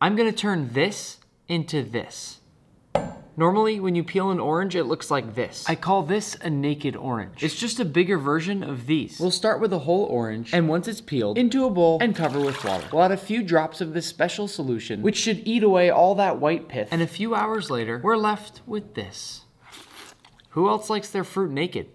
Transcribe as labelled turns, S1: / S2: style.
S1: I'm gonna turn this into this. Normally, when you peel an orange, it looks like this. I call this a naked orange. It's just a bigger version of these. We'll start with a whole orange, and once it's peeled, into a bowl and cover with water. We'll add a few drops of this special solution, which should eat away all that white pith. And a few hours later, we're left with this. Who else likes their fruit naked?